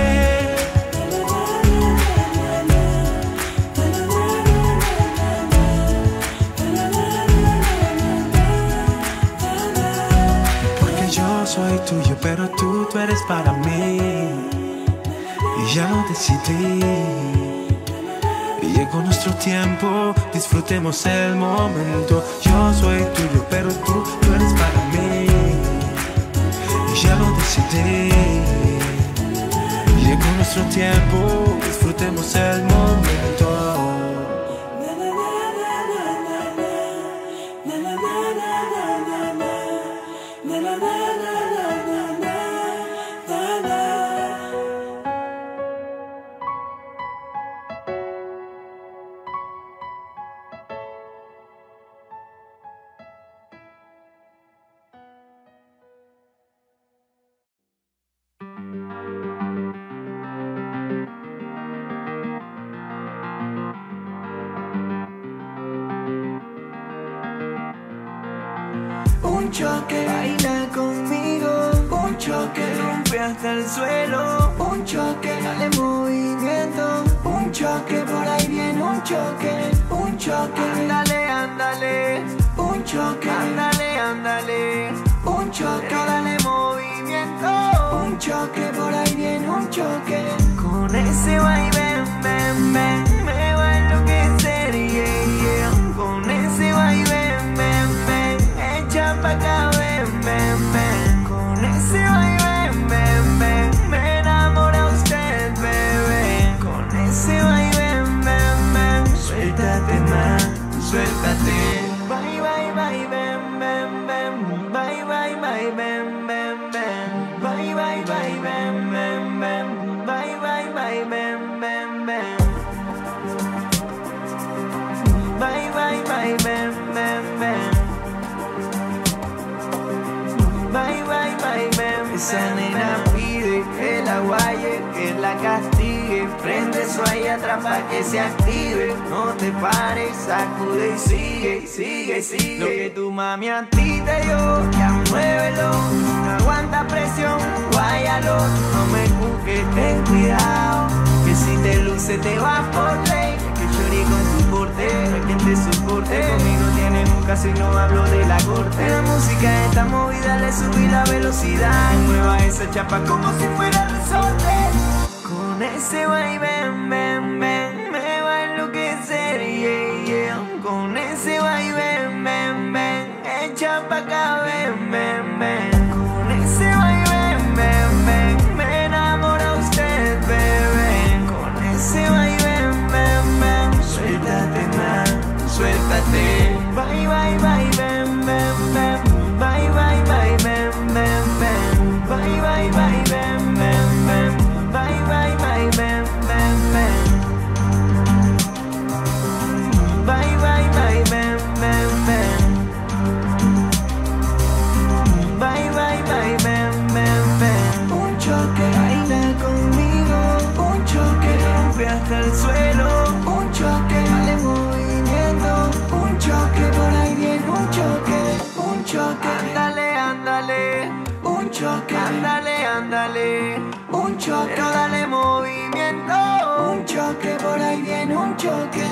soy tuyo, pero tú, tú eres para mí. Y ya lo decidí. Llegó nuestro tiempo, disfrutemos el momento. Yo soy tuyo, pero tú, tú eres para mí. Llegó nuestro tiempo, disfrutemos el momento. Hasta el suelo. Un choque, dale movimiento. Un choque, por ahí viene un choque. Un choque, ándale, ándale. Un choque, ándale, ándale. Un choque, dale movimiento. Un choque, por ahí viene un choque. Con ese vaivén, ven, ven, ven. Bye, bye, bye, ven, ven, ven. Bye, bye, bye, ven, ven, ven. Bye, bye, bye, ven, ven, ven. Bye, bye, bye, ven. Esa nena pide que la guaye, que la castigue. Su ahí atrás pa' que se active. No te pares, sacude y sigue, sigue, sigue. Lo que tu mami a ti te dio, ya muévelo. Aguanta presión, guáyalo. No me juzgues, ten cuidado. Que si te luce te vas por ley. Que lloré con tu porte, no hay quien te soporte. Conmigo tienes un caso y no hablo de la corte. La música está movida, le subí la velocidad. Mueva esa chapa como si fuera. Con ese vaivén, ven, ven, me va a enloquecer, yeah, yeah. Con ese vaivén, ven, ven, echa pa' acá, choque, ándale, ándale. Un choque, pero dale movimiento. Un choque, por ahí viene un choque.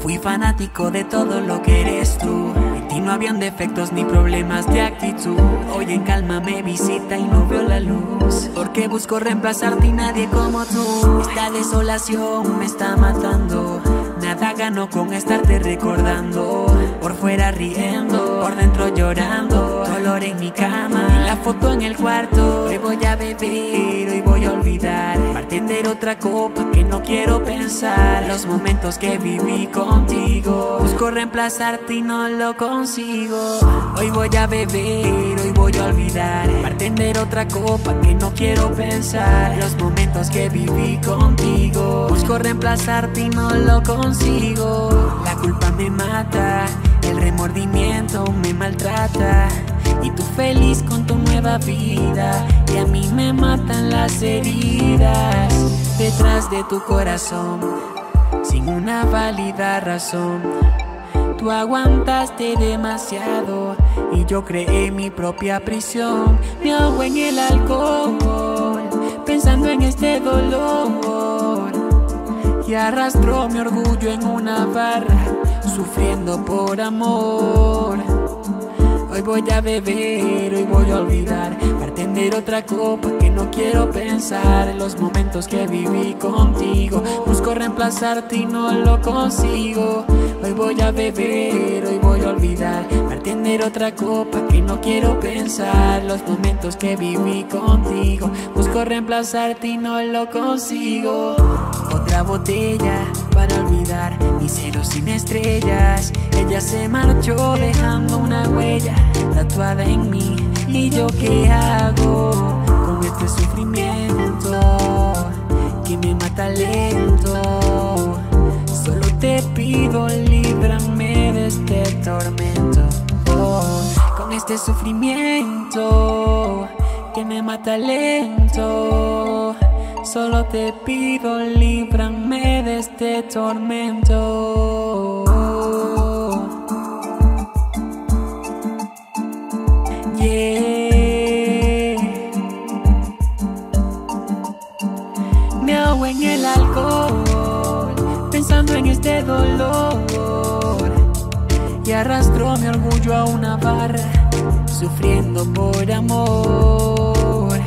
Fui fanático de todo lo que eres tú. Ti no habían defectos ni problemas de actitud. Hoy en calma me visita y no veo la luz. Porque busco reemplazarte y nadie como tú. Esta desolación me está matando. Nada gano con estarte recordando. Por fuera riendo, por dentro llorando. Dolor en mi cama, y la foto en el cuarto. Hoy voy a beber, hoy voy a olvidar. Bartender otra copa que no quiero pensar. Los momentos que viví contigo. Busco reemplazarte y no lo consigo. Hoy voy a beber, hoy voy a olvidar. Bartender otra copa que no quiero pensar. Los momentos que viví contigo. Busco reemplazarte y no lo consigo. La culpa me mata, el remordimiento me maltrata. Y tú feliz con tu nueva vida. Y a mí me matan las heridas detrás de tu corazón. Sin una válida razón. Tú aguantaste demasiado y yo creé mi propia prisión. Me ahogo en el alcohol, pensando en este dolor. Y arrastro mi orgullo en una barra, sufriendo por amor. Hoy voy a beber, hoy voy a olvidar, bartender otra copa que no quiero pensar en los momentos que viví contigo. Busco reemplazarte y no lo consigo. Hoy voy a beber, hoy voy a olvidar, bartender otra copa que no quiero pensar los momentos que viví contigo. Busco reemplazarte y no lo consigo. Otra botella para olvidar mis ceros sin estrellas. Ella se marchó dejando una huella tatuada en mí. ¿Y yo qué hago con este sufrimiento que me mata lento? Solo te pido, líbrame de este tormento. Con este sufrimiento que me mata lento. Solo te pido, líbrame de este tormento. Me ahogo en el alcohol, pensando en este dolor. Y arrastro mi orgullo a una barra, sufriendo por amor.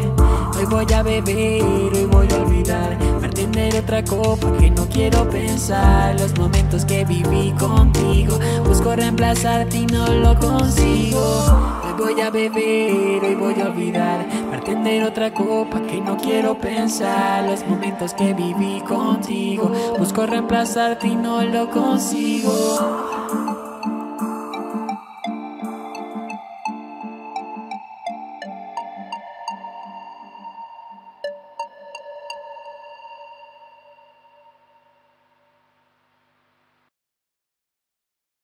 Hoy voy a beber, hoy voy a olvidar, bartender otra copa que no quiero pensar. Los momentos que viví contigo, busco reemplazarte y no lo consigo. Hoy voy a beber, hoy voy a olvidar, bartender otra copa que no quiero pensar. Los momentos que viví contigo, busco reemplazarte y no lo consigo.